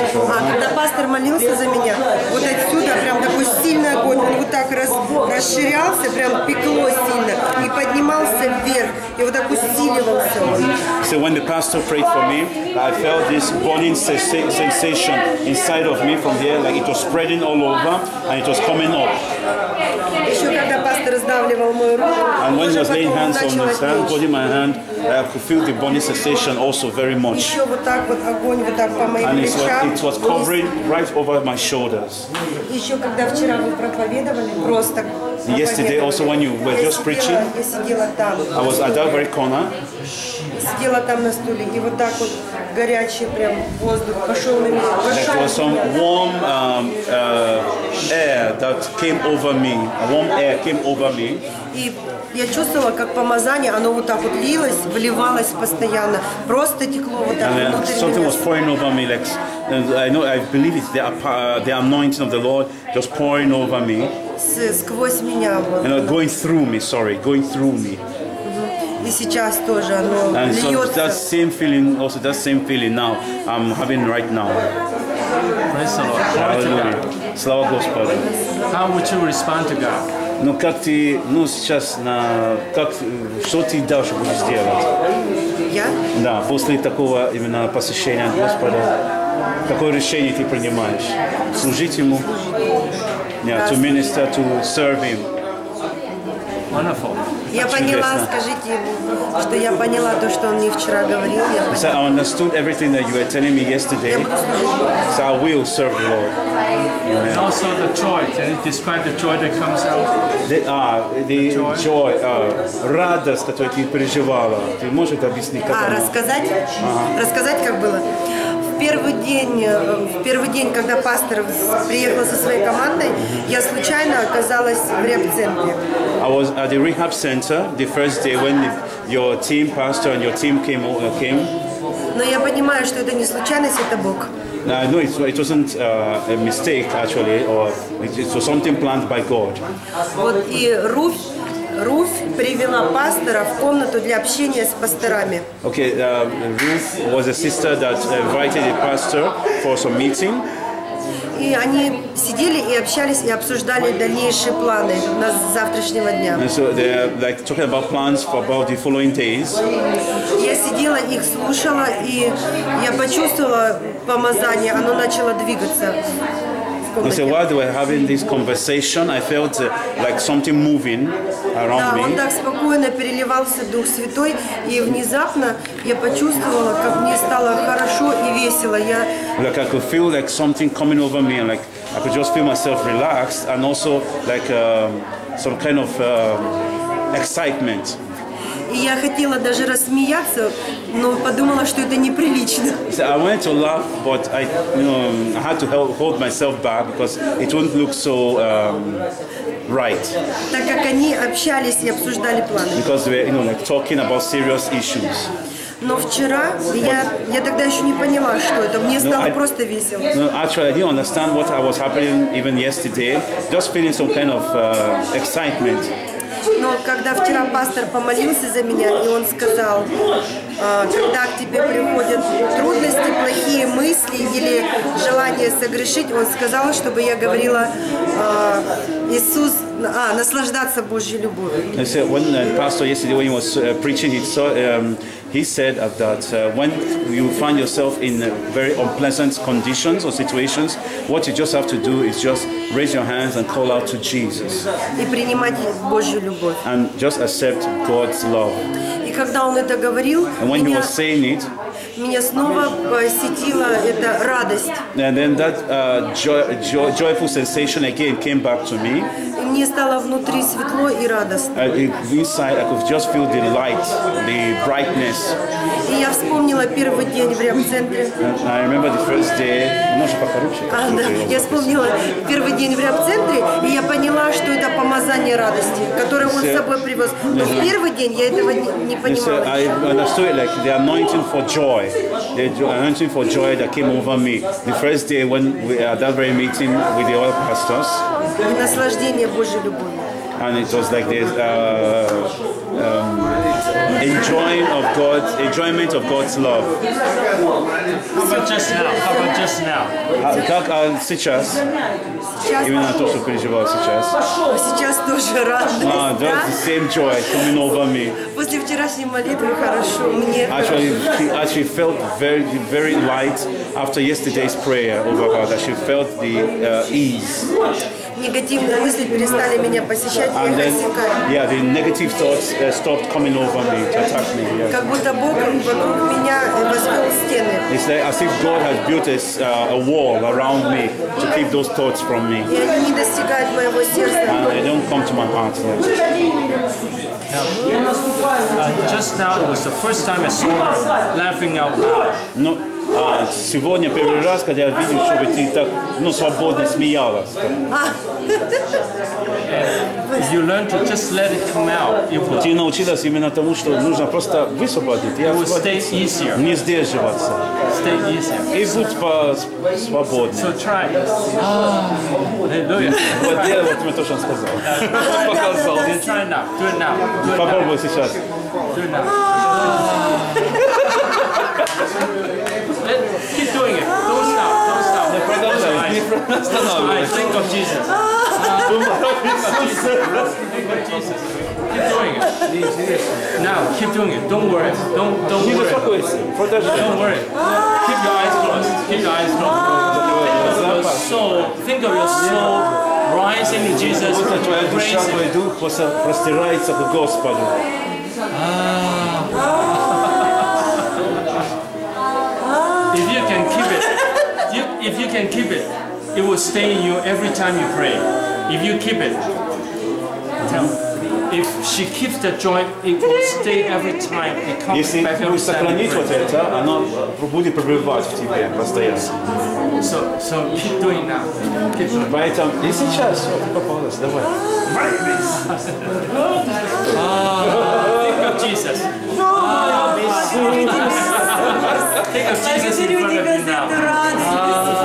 А когда пастор молился за меня, вот отсюда прям такой сильный огонь, он вот так раз, расширялся, прям пекло сильно, и поднимался вверх, и вот так усиливался он. So when the pastor prayed for me, I felt this burning sensa- sensation inside of me from there, like it was spreading all over and it was coming up. Еще когда пастор сдавливал мою руку, And when he уже was laying потом hands on начало his hand, течь. holding my hand, I could feel the burning sensation also very much. Еще вот так вот огонь вот так по моим And it was, плечам. it was covering right over my shoulders. Еще когда вчера вы проповедовали, просто Yesterday проповедовали, also when you were я just сидела- preaching, Я сидела там, I was at that very corner, сидела там на стуле, и вот так вот горячий прям воздух пошел на меня. like there was some warm um, uh, air that came over me. A warm air came over me. И я чувствовала, как помазание, оно вот так вот лилось, вливалось постоянно, просто текло вот так And then внутрь something меня. was pouring over me, like and I know, I believe it's the, uh, the anointing of the Lord just pouring over me, С- Сквозь меня. вот. you know, going through me. Sorry, going through me. И сейчас тоже оно And so that льется. same feeling, also that same feeling now, I'm having right now. Praise the Lord. Glory to God. Hallelujah. Слава Господу. How would you respond to God? Ну как ты, ну сейчас на, как, что ты дальше будешь делать? Я? Да, после такого именно посещения Господа, какое решение ты принимаешь? Служить Ему? Yeah, to minister, to serve Him. Wonderful. Я поняла, скажите ему, что я поняла то, что он мне вчера говорил. Я So I understood everything that you were telling me yesterday, so I will serve the Lord. And also the joy. Can you describe the joy that comes out? The, а, the Joy. joy, а, радость, которую ты переживала, ты можешь это объяснить? Как А, оно? рассказать? Рассказать, как было? В первый день, э, в первый день, когда пастор приехал со своей командой, я случайно оказалась в реп-центре. I was at the rehab center the first day when your team pastor and your team came. uh, came. Но я понимаю, что это не случайность, это Бог. I know it, it wasn't uh, a mistake actually, or it, it was something planned by God. Вот и Руфь привела пастора в комнату для общения с пасторами. Okay, uh, Ruth was a sister that invited the pastor for some meeting, И они сидели и общались и обсуждали дальнейшие планы на завтрашнего дня. and so they're like talking about plans for about the following days. Я сидела, их слушала, и я почувствовала помазание, оно начало двигаться в And so комнате. while they were having this conversation, I felt uh, like something moving Да, around он me. так спокойно переливался Дух Святой, и внезапно я почувствовала, как мне стало хорошо и весело. Я Like I could feel like something coming over me, and like I could just feel myself relaxed, and also like um, some kind of um, excitement. И я хотела даже рассмеяться, но подумала, что это неприлично. So I wanted to laugh, but I, you know, I had to help, hold myself back because it wouldn't look so um, right. Так как они общались и обсуждали планы. Because they were, you know, like talking about serious issues. Но вчера я, я тогда еще не поняла, что это. Мне стало I- просто весело. No, actually, I didn't understand what I was happening even yesterday. Just feeling some kind of uh, excitement. Но когда вчера пастор помолился за меня, и он сказал, а, когда к тебе приходят трудности, плохие мысли или желание согрешить, он сказал, чтобы я говорила, а, Иисус, а, наслаждаться Божьей любовью. I said when uh, pastor yesterday when he was uh, preaching, he saw um, he said uh, that uh, when you find yourself in uh, very unpleasant conditions or situations, what you just have to do is just raise your hands and call out to Jesus И принимать Божью любовь. and just accept God's love. И когда он это говорил, And when he меня, was saying it, меня снова посетила эта радость. and then that uh, joy, joy, joyful sensation again came back to me. Мне стало внутри светло и радостно. И я вспомнила первый день в. Может, покороче? А, да, я вспомнила первый день в реп-центре, и я поняла, что это помазание радости, которое он с собой привез. Но в первый день я этого не, понимала. I understood like the anointing for joy, the anointing for joy that came over me. The first day when we had that very meeting with the other pastors, И наслаждение Божьей любовью. and it was like this uh, um, enjoying of God's enjoyment of God's love. How about just now? How about just now? А как а, сейчас, Сейчас, именно то, что переживал сейчас. сейчас тоже радость. Ah, да? that's the same joy coming over me. После вчерашней молитвы хорошо. Мне Actually, she actually felt very, very light after yesterday's prayer over her. That she felt the uh, ease, негативные мысли перестали меня посещать, я and их then отсекаю. yeah, the negative thoughts uh, stopped coming over me to attack me. Yeah. Как будто Бог вокруг меня возвел стены. It's like as if God has built a, s- uh, a wall around me to keep those thoughts from me, И они не достигают моего сердца. and they don't come to my heart. Yeah. Uh, just now, it was the first time I saw her laughing out loud. Ну, А сегодня первый раз, когда я видел, чтобы ты так, ну, свободно смеялась. You learn to just let it come out. It will, Ты научилась именно тому, что нужно просто высвободить easier, Не сдерживаться. stay easier. И будь по- свободным. So try. Вот я вот мне то, что он сказал. Показал. Try now. Do it now. Do it now. Попробуй сейчас. Do it now. eyes. Think of Jesus. Think of Jesus. Keep doing it. Now, keep doing it. Don't worry. Don't don't Не worry. беспокойся. Продолжай. Don't worry. Keep your eyes closed. Keep your eyes closed. Think of your soul. Think of your soul rising to Jesus. Пусть твоя душа, Praise твой Him. дух просто простирается к Господу. If you can keep it, you, if you can keep it, it will stay in you every time you pray. If you keep it, tell. If she keeps the joy, it will stay every time it comes Если back every будешь time you сохранить вот pray. это, оно будет пребывать в тебе постоянно. So, so keep doing now. Keep doing. Поэтому и сейчас вот, попалась, давай. Think of Jesus. Think of Jesus in front of you now.